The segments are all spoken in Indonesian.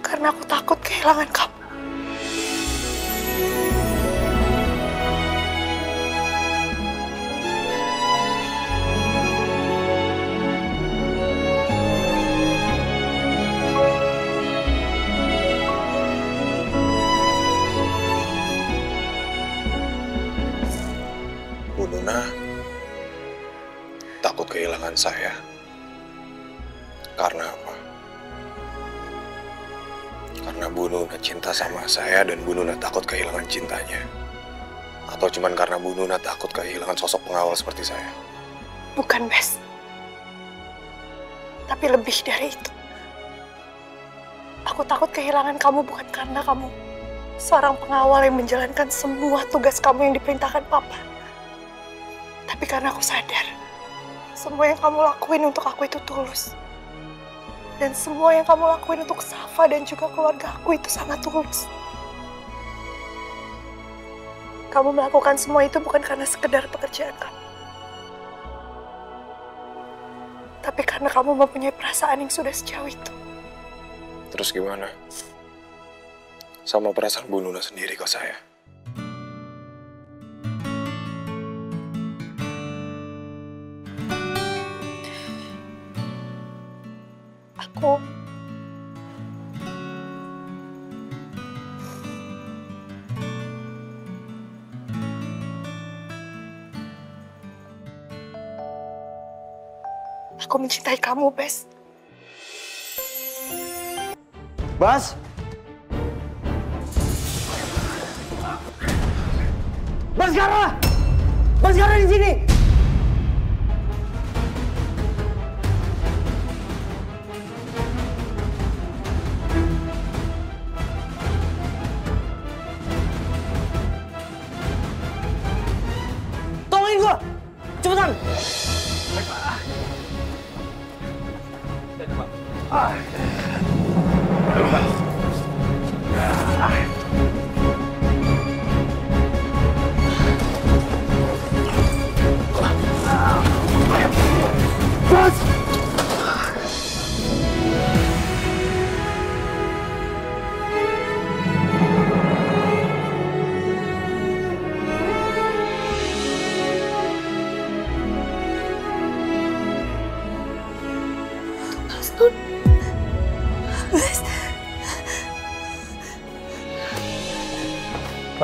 Karena aku takut kehilangan kamu. Takut kehilangan saya. Karena apa? Karena Bu Nuna cinta sama saya dan Bu Nuna takut kehilangan cintanya. Atau cuman karena Bu Nuna takut kehilangan sosok pengawal seperti saya? Bukan, Bes. Tapi lebih dari itu. Aku takut kehilangan kamu bukan karena kamu seorang pengawal yang menjalankan semua tugas kamu yang diperintahkan Papa. Tapi karena aku sadar, semua yang kamu lakuin untuk aku itu tulus. Dan semua yang kamu lakuin untuk Safa dan juga keluarga aku itu sangat tulus. Kamu melakukan semua itu bukan karena sekedar pekerjaan kamu. Tapi karena kamu mempunyai perasaan yang sudah sejauh itu. Terus gimana? Sama perasaan Bu Nuna sendiri ke saya. Aku Aku mencintai kamu, Bes. Bas! Baskara! Baskara di sini!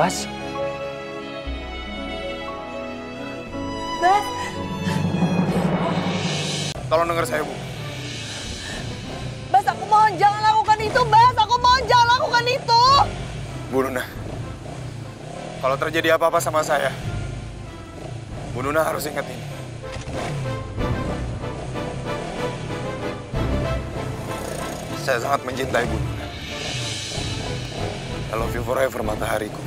Bas? Bes. Tolong dengar saya, Bu. Bas, aku mohon jangan lakukan itu, Bas. Aku mohon jangan lakukan itu. Bu Nuna, kalau terjadi apa-apa sama saya, Bu Nuna harus ingat ini. Saya sangat mencintai Bu Nuna. I love you forever, matahariku.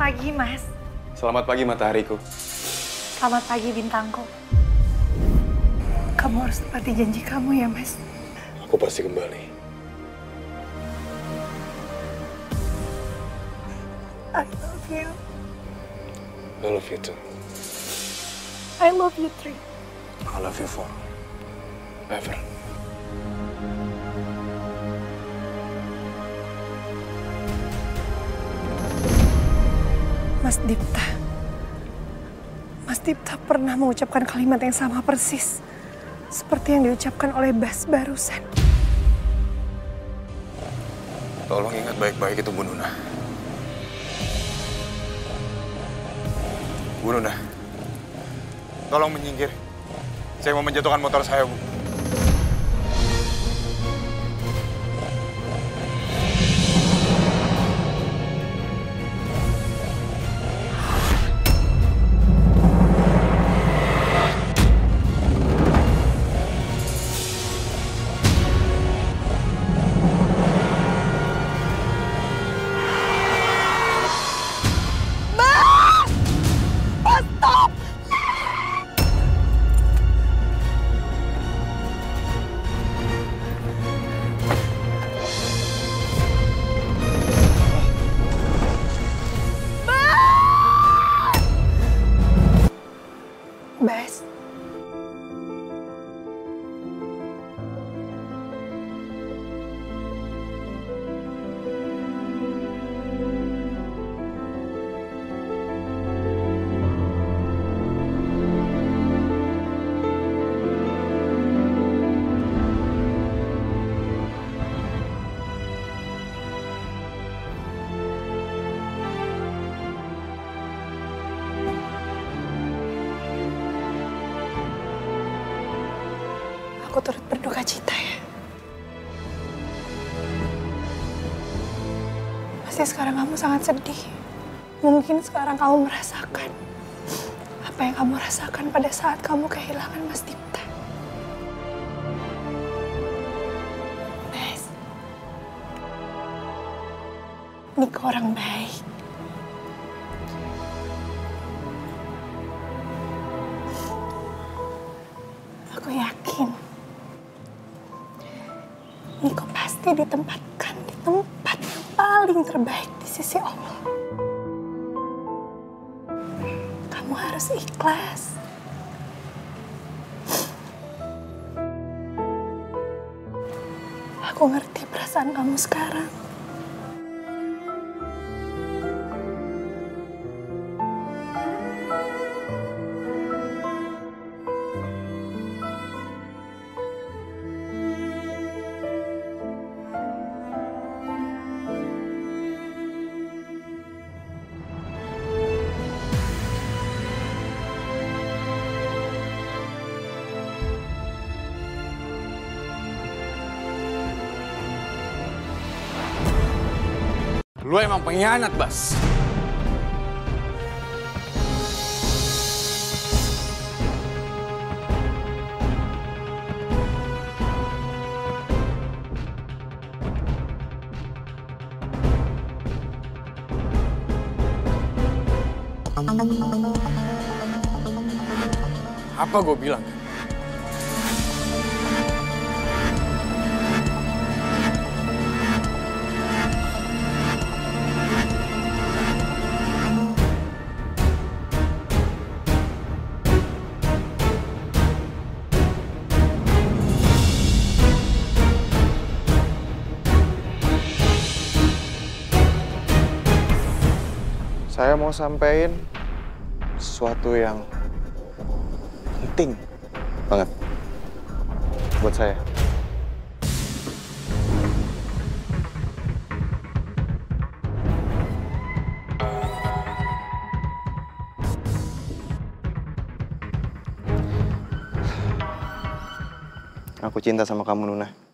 Pagi, Mas. Selamat pagi, matahariku. Selamat pagi, bintangku. Kamu harus tepati janji kamu ya, Mas. Aku pasti kembali. I love you. I love you too. I love you, Tri. I love you for ever. Mas Dipta. Mas Dipta pernah mengucapkan kalimat yang sama persis. Seperti yang diucapkan oleh Bas barusan. Tolong ingat baik-baik itu Bu Nuna. Bu Nuna, tolong menyingkir. Saya mau menjatuhkan motor saya, Bu. Aku turut berduka cita ya. Pasti sekarang kamu sangat sedih. Mungkin sekarang kamu merasakan apa yang kamu rasakan pada saat kamu kehilangan Mas Dipta. Mas, Niko orang baik. Pasti ditempatkan di tempat yang paling terbaik di sisi Allah. Kamu harus ikhlas. Aku ngerti perasaan kamu sekarang. Lu emang pengkhianat, Bas. Apa gue bilang? Mau sampein sesuatu yang penting banget buat saya. Aku cinta sama kamu, Nuna.